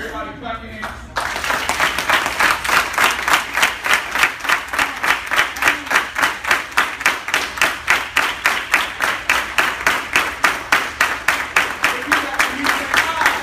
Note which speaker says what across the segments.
Speaker 1: Everybody clap your hands. Repeat after me, say, "I."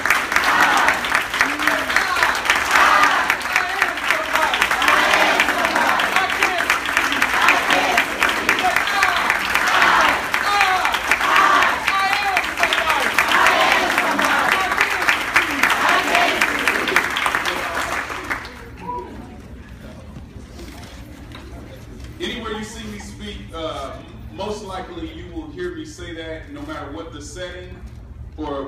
Speaker 1: Anywhere you see me speak, uh, most likely you will hear me say that no matter what the setting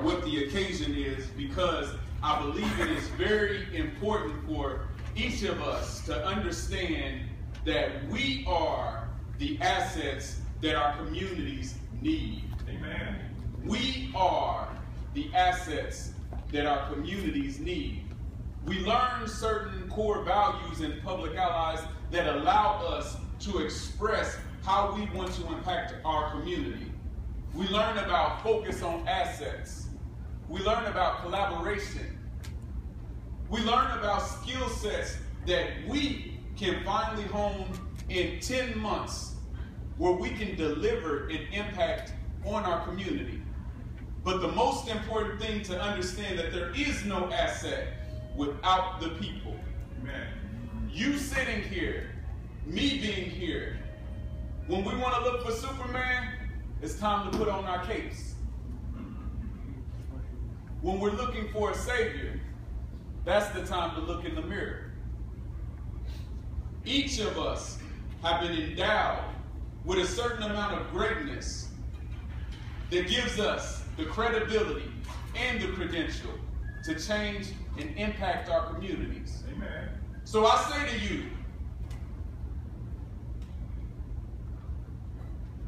Speaker 1: or what the occasion is, because I believe it is very important for each of us to understand that we are the assets that our communities need.
Speaker 2: Amen.
Speaker 1: We are the assets that our communities need. We learn certain core values in public allies that allow us to express how we want to impact our community. We learn about focus on assets. We learn about collaboration. We learn about skill sets that we can finally hone in 10 months where we can deliver an impact on our community. But the most important thing to understand that there is no asset without the people.
Speaker 2: Amen.
Speaker 1: You sitting here, me being here, when we want to look for Superman, it's time to put on our capes. When we're looking for a savior, that's the time to look in the mirror. Each of us have been endowed with a certain amount of greatness that gives us the credibility and the credential to change and impact our communities.
Speaker 2: Amen.
Speaker 1: So I say to you,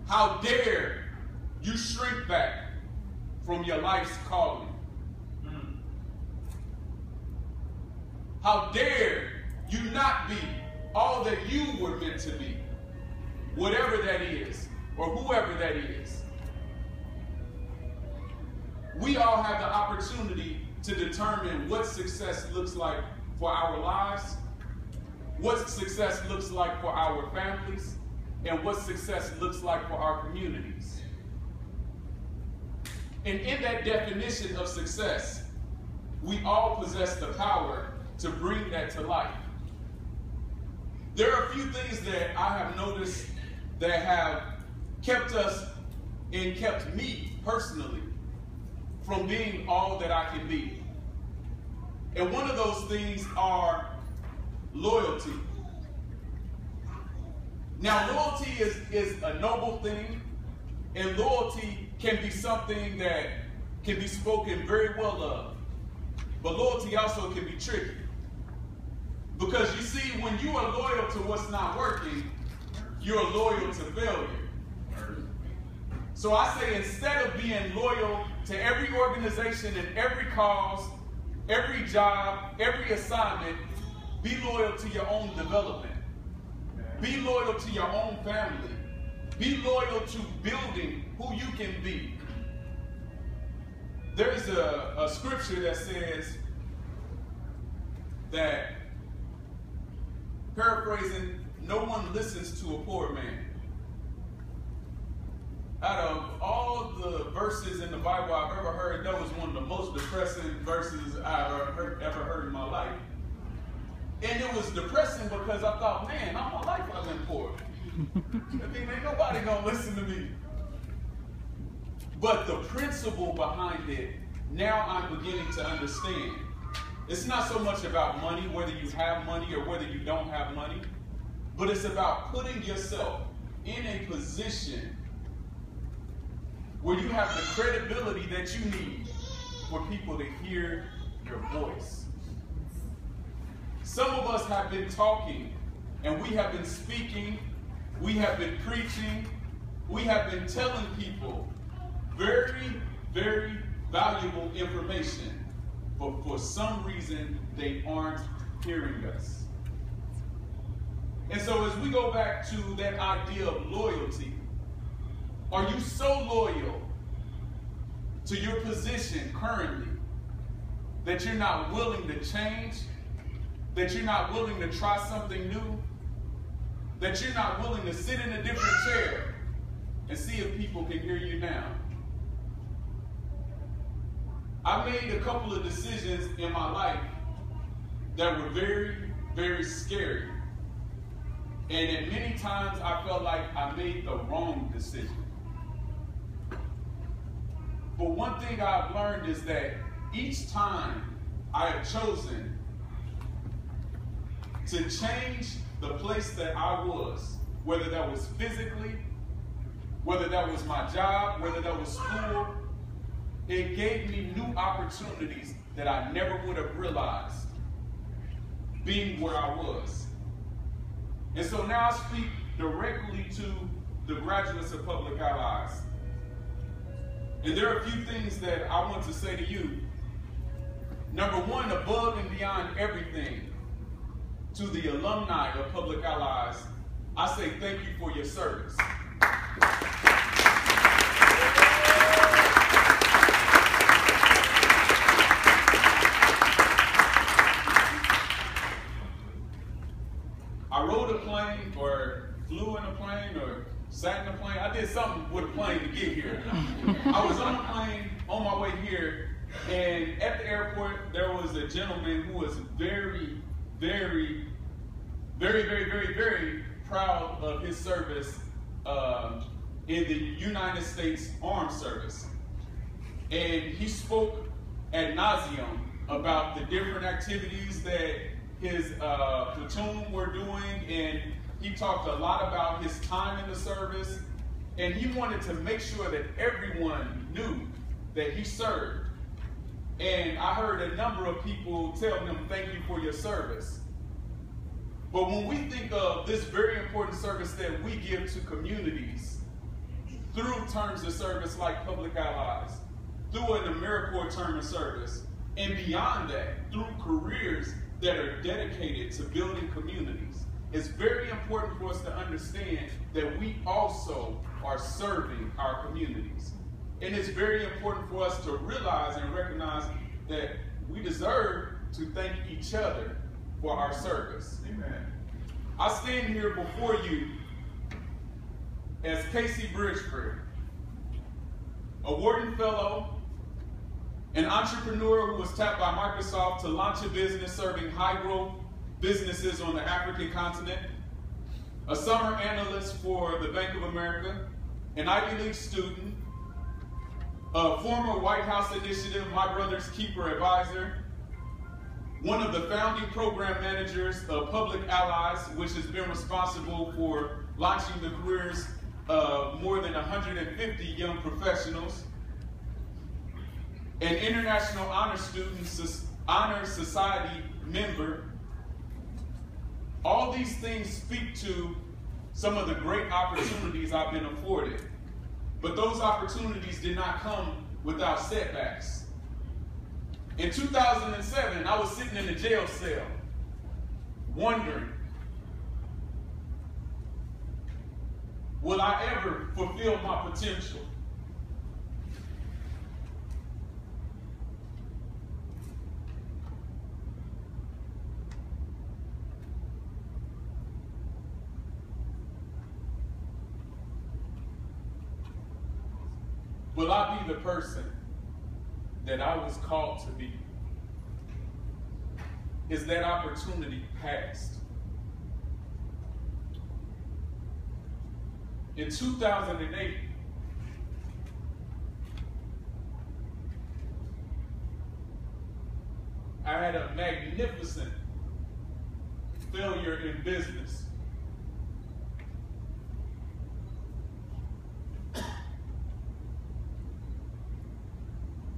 Speaker 1: how dare you shrink back from your life's calling? How dare you not be all that you were meant to be, whatever that is, or whoever that is? We all have the opportunity to determine what success looks like for our lives, what success looks like for our families, and what success looks like for our communities. And in that definition of success, we all possess the power to bring that to life. There are a few things that I have noticed that have kept us and kept me personally from being all that I can be. And one of those things are loyalty. Now, loyalty is, is a noble thing, and loyalty can be something that can be spoken very well of. But loyalty also can be tricky. Because you see, when you are loyal to what's not working, you're loyal to failure. So I say instead of being loyal to every organization and every cause, every job, every assignment, be loyal to your own development. Be loyal to your own family. Be loyal to building who you can be. There's a, a scripture that says that, paraphrasing, no one listens to a poor man. Out of all the verses in the Bible I've ever heard, that was one of the most depressing verses I've ever heard, in my life. And it was depressing because I thought, man, all my life I've been poor. I mean, ain't nobody gonna listen to me. But the principle behind it, now I'm beginning to understand. It's not so much about money, whether you have money or whether you don't have money, but it's about putting yourself in a position where you have the credibility that you need for people to hear your voice. Some of us have been talking and we have been speaking, we have been preaching, we have been telling people very, very valuable information, but for some reason they aren't hearing us. And so, as we go back to that idea of loyalty, are you so loyal to your position currently that you're not willing to change, that you're not willing to try something new, that you're not willing to sit in a different chair and see if people can hear you now. I made a couple of decisions in my life that were very, very scary. And at many times I felt like I made the wrong decision. But one thing I've learned is that each time I have chosen to change the place that I was, whether that was physically, whether that was my job, whether that was school, it gave me new opportunities that I never would have realized being where I was. And so now I speak directly to the graduates of Public Allies. And there are a few things that I want to say to you. Number one, above and beyond everything, to the alumni of Public Allies, I say thank you for your service. I rode a plane or flew in a plane or sat in a plane. I did something with a plane to get here. I was on a plane on my way here, and at the airport, there was a gentleman who was very, very, very, very, very, very proud of his service uh, in the United States Armed Service. And he spoke ad nauseum about the different activities that his uh, platoon were doing, and he talked a lot about his time in the service, and he wanted to make sure that everyone knew that he served. And I heard a number of people tell them, Thank you for your service. But when we think of this very important service that we give to communities through terms of service like Public Allies, through an AmeriCorps term of service, and beyond that, through careers that are dedicated to building communities, it's very important for us to understand that we also are serving our communities. And it's very important for us to realize and recognize that we deserve to thank each other for our service. Amen. I stand here before you as Casey Bridgeford, a Wharton Fellow, an entrepreneur who was tapped by Microsoft to launch a business serving high growth businesses on the African continent, a summer analyst for the Bank of America, an Ivy League student, a former White House Initiative My Brother's Keeper advisor, one of the founding program managers of Public Allies, which has been responsible for launching the careers of more than 150 young professionals, an International Honor Student Honor Society member. All these things speak to some of the great opportunities I've been afforded. But those opportunities did not come without setbacks. In 2007, I was sitting in a jail cell, wondering, will I ever fulfill my potential? Will I be the person that I was called to be? Is that opportunity past? In 2008, I had a magnificent failure in business.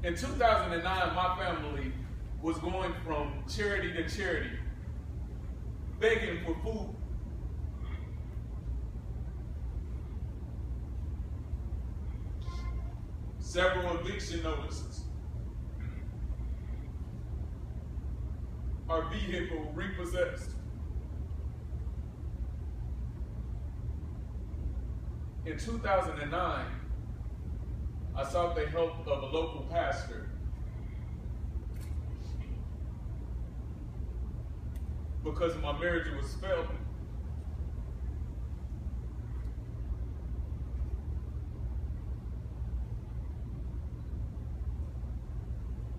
Speaker 1: In 2009, my family was going from charity to charity, begging for food. Several eviction notices. Our vehicle repossessed. In 2009, I sought the help of a local pastor. because my marriage was failing.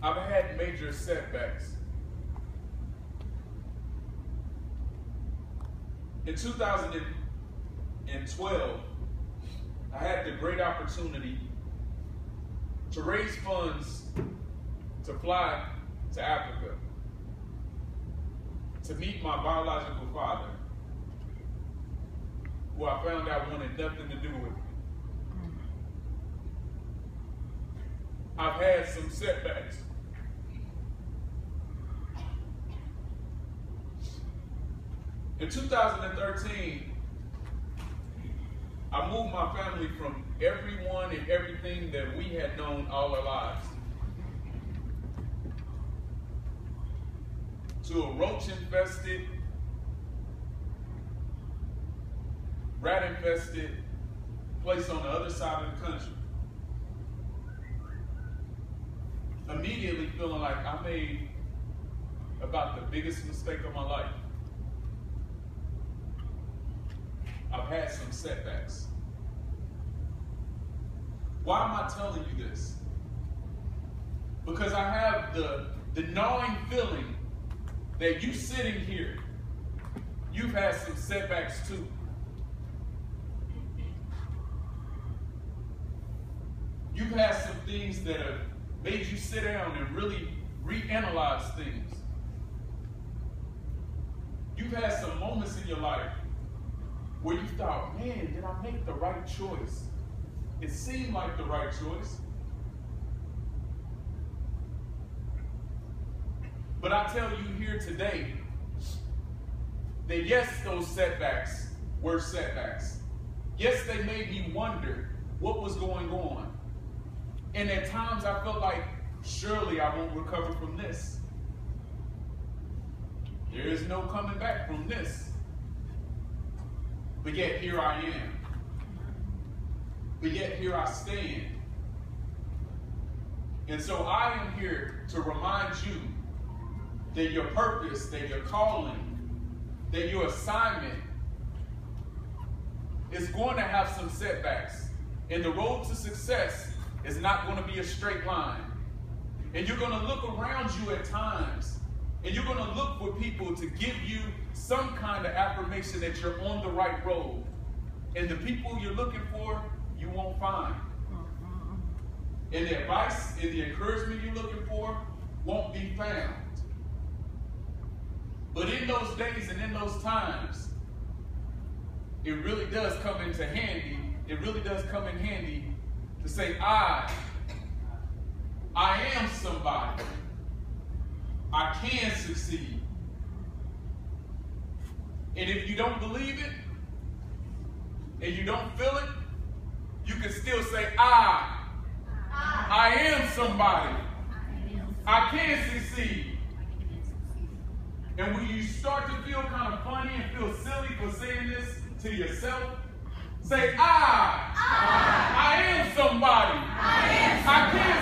Speaker 1: I've had major setbacks. In 2012, I had the great opportunity to raise funds to fly to Africa to meet my biological father, who I found out wanted nothing to do with me. I've had some setbacks. In 2013, I moved my family from everyone and everything that we had known all our lives to a roach infested, rat infested place on the other side of the country. Immediately feeling like I made about the biggest mistake of my life. I've had some setbacks. Why am I telling you this? Because I have the, the gnawing feeling that you sitting here, you've had some setbacks too. You've had some things that have made you sit down and really reanalyze things. You've had some moments in your life where you thought, man, did I make the right choice? It seemed like the right choice. But I tell you here today that yes, those setbacks were setbacks. Yes, they made me wonder what was going on. And at times I felt like, surely I won't recover from this. There is no coming back from this. But yet here I am. But yet here I stand. And so I am here to remind you that your purpose, that your calling, that your assignment is going to have some setbacks. And the road to success is not going to be a straight line. And you're going to look around you at times and you're going to look for people to give you some kind of affirmation that you're on the right road. And the people you're looking for, you won't find. And the advice and the encouragement you're looking for won't be found. But in those days and in those times, it really does come into handy. It really does come in handy to say, I, I am somebody. I can succeed. And if you don't believe it, and you don't feel it, you can still say, I, I am somebody. I can succeed. And when you start to feel kind of funny and feel silly for saying this to yourself, say, I, I, I am somebody. I, am somebody. I can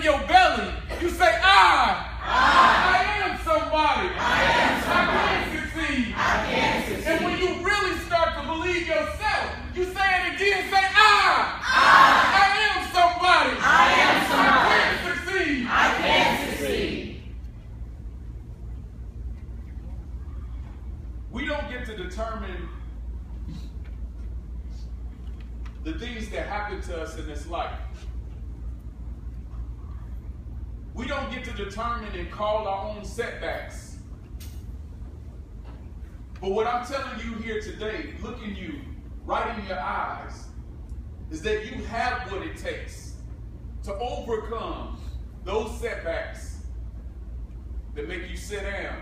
Speaker 1: in your belly, you say, I, I, I am somebody. I, am somebody. I can succeed. I can succeed. And when you really start to believe yourself, you say it again, say, I, I, I am somebody. I am somebody. I can succeed. I can succeed. We don't get to determine the things that happen to us in this life. We don't get to determine and call our own setbacks. But what I'm telling you here today, looking you right in your eyes, is that you have what it takes to overcome those setbacks that make you sit down.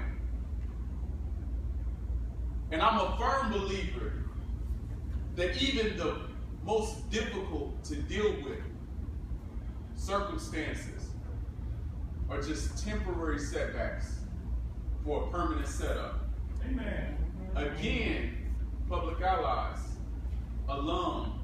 Speaker 1: And I'm a firm believer that even the most difficult to deal with circumstances are just temporary setbacks for a permanent setup. Amen. Again, public allies, alum,